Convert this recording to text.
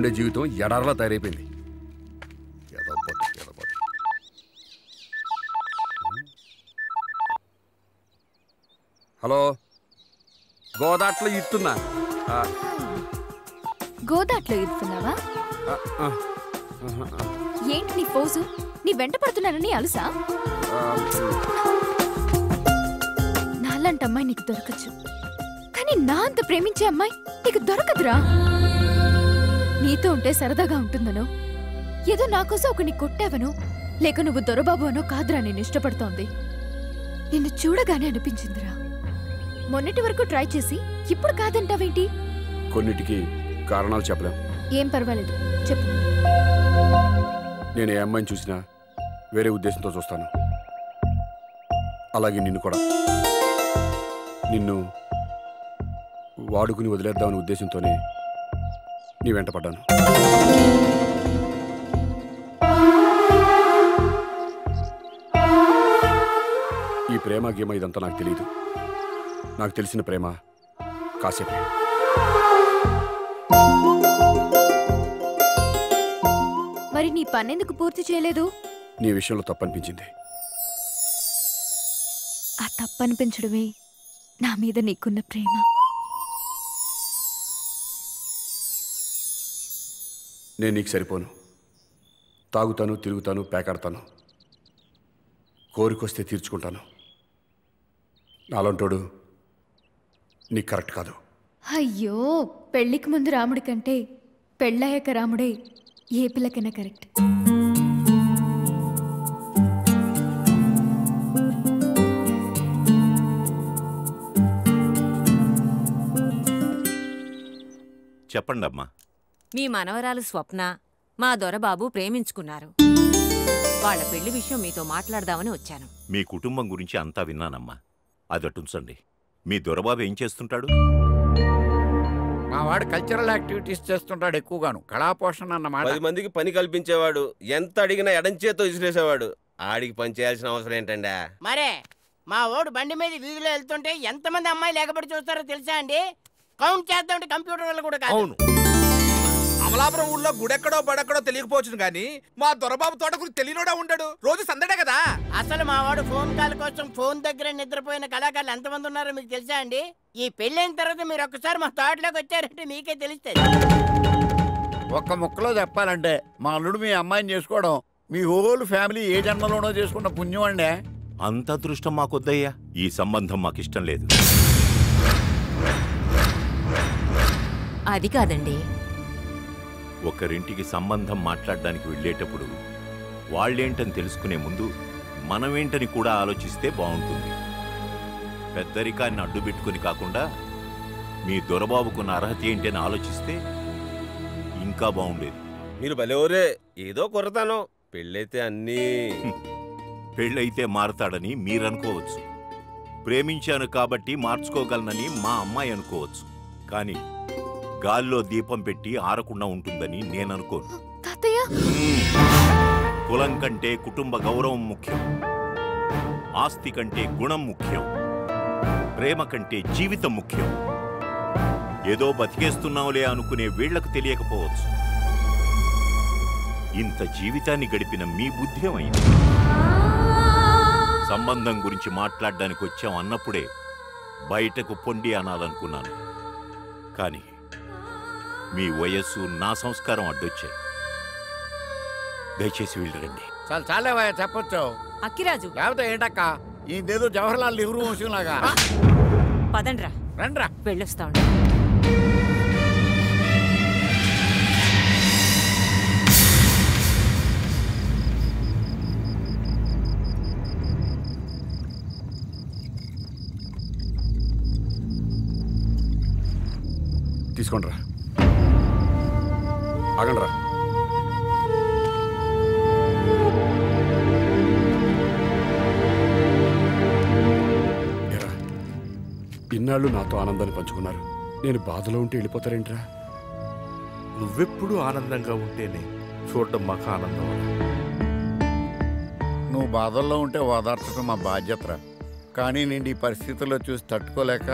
ఉండే జీవితం ఎడారలా తయారైపోయింది. హలో? గోదాట్లో ఇస్తున్నా గోదాట్లో ఇస్తున్నావా ఏంటి నీ పోజు నీ వెంట పడుతున్నానని అలుసా? నాలాంటి అమ్మాయి నీకు దొరకచ్చు. కానీ నా అంత ప్రేమించే అమ్మాయి నీకు దొరకదురా. నీతో ఉంటే సరదాగా ఉంటుందనో? ఏదో నా కోసం ఒకని కొట్టావనో? లేక నువ్వు దొరబాబు అనో కాదురా నేను ఇష్టపడుతోంది. నిన్ను చూడగానే అనిపించిందిరా. మొన్నటి వరకు ట్రై చేసి ఇప్పుడు కాదంటావేంటి? కొన్నిటికి కారణాలు చెప్పలేం. ఏం పర్వాలేదు. చెప్పు. నేను ఏ అమ్మాయిని చూసినా వేరే ఉద్దేశంతో చూస్తాను. అలాగే నిన్ను కూడా. నిన్ను వాడుకుని వదిలేద్దామనే ఉద్దేశంతోనే నీ వెంట పడ్డాను. ఈ ప్రేమ గేమ ఇదంతా నాకు తెలియదు నాకు తెలిసిన ప్రేమ కాసేపే. మరి నీ పనెందుకు పూర్తి చేయలేదు? నీ విషయంలో తప్పనిపించింది. ఆ తప్పనిపించడమే నా మీద నీకున్న ప్రేమ. నేను నీకు సరిపోను. తాగుతాను తిరుగుతాను పేకాడతాను. కోరికొస్తే తీర్చుకుంటాను. నాలంటోడు నీకు కరెక్ట్ కాదు. అయ్యో పెళ్ళికి ముందు రాముడి కంటే పెళ్ళయ్యాక రాముడే ఏ పిల్లకైనా కరెక్ట్. చెప్పండి అమ్మా మీ మనవరాలు స్వప్న మా దొరబాబు ప్రేమించుకున్నారు. వాళ్ళ పెళ్ళి విషయం మీతో మాట్లాడదామని వచ్చాను. మీ కుటుంబం గురించి అంతా విన్నానమ్మా. అదటుంచండి మీ దొరబాబు ఏం చేస్తుంటాడు? మా వాడు కల్చరల్ యాక్టివిటీస్ చేస్తుంటాడు ఎక్కువగాను. కళాపోషణ అన్నమాట. పది మందికి పని కల్పించేవాడు. ఎంత అడిగినా ఎడంచేతో విసిరేసేవాడు. ఆడికి పని చేయాల్సిన అవసరం ఏంటండా? మరే మా ఓడు బండి మీద వీధిలో వెళ్తుంటే ఎంతమంది అమ్మాయిలు ఎగబడి చూస్తారో తెలుసా అండి? కౌంట్ చేద్దామంటే కంప్యూటర్ వల్ల కూడా కాదు. అవును. అమలాపురం ఊళ్ళో గుడెక్కడో బడెక్కడో తెలియకపోవచ్చు కానీ మా దొరబాబు తోట గురించి తెలియనోడా ఉండడు. రోజు సందడే కదా. అసలు మా వాడు ఫోన్ కాల్ కోసం ఫోన్ దగ్గర నిద్రపోయిన కళాకారులు ఎంతమంది ఉన్నారో మీకు తెలుసా అండి? ఈ పెళ్ళైన తర్వాత మీరు ఒక్కసారి మా తోటలోకి వచ్చారంటే మీకే తెలుస్తుంది. ఒక్క ముక్కలో చెప్పాలంటే మా అల్లుడు మీ అమ్మాయిని చేసుకోవడం మీ హోల్ ఫ్యామిలీ ఏ జన్మలోనో చేసుకున్న పుణ్యం అండి. అంత అదృష్టం మాకొద్దయ్యా ఈ సంబంధం మాకిష్టం లేదు. అది కాదండి. ఒకరింటికి సంబంధం మాట్లాడడానికి వెళ్ళేటప్పుడు వాళ్ళేంటని తెలుసుకునే ముందు మనమేంటని కూడా ఆలోచిస్తే బాగుంటుంది. పెద్దరికాన్ని అడ్డు పెట్టుకుని కాకుండా మీ దొరబాబుకున్న అర్హత ఏంటని ఆలోచిస్తే ఇంకా బాగుండేది. మీరు భలేవరే ఏదో కొరతాను పెళ్ళైతే అన్నీ. పెళ్ళైతే మారతాడని మీరనుకోవచ్చు. ప్రేమించాను కాబట్టి మార్చుకోగలనని మా అమ్మాయి అనుకోవచ్చు. కానీ గాల్లో దీపం పెట్టి ఆరకుండా ఉంటుందని నేననుకోను. కులం కంటే కుటుంబ గౌరవం ముఖ్యం. ఆస్తి కంటే గుణం ముఖ్యం. ప్రేమ కంటే జీవితం ముఖ్యం. ఏదో బతికేస్తున్నావులే అనుకునే వీళ్ళకు తెలియకపోవచ్చు. ఇంత జీవితాన్ని గడిపిన మీ బుద్ధ్యమైంది సంబంధం గురించి మాట్లాడడానికి వచ్చాం అన్నప్పుడే బయటకు పొండి అనాలనుకున్నాను. కానీ మీ వయస్సు నా సంస్కారం అడ్డొచ్చాయి. దయచేసి వెళ్ళరండి. చాలా చాలేవయ్యా చెప్పొచ్చు. అక్కిరాజు. లేకపోతే ఏంటక్క? ఇదేదో జవహర్లాల్ నెహ్రూ వంశం లాగా పదండ్రా. రండ్రా. వెళ్ళొస్తా ఉండు. తీసుకోండి రా ఆగండి రా ఇన్నాళ్ళు నాతో ఆనందాన్ని పంచుకున్నారు. నేను బాధలో ఉంటే వెళ్ళిపోతారేంట్రా? నువ్వెప్పుడు ఆనందంగా ఉంటేనే చూడడం మాకు ఆనందం నువ్వు బాధల్లో ఉంటే ఓదార్చడం మా బాధ్యతరా. కానీ నేను ఈ పరిస్థితుల్లో చూసి తట్టుకోలేక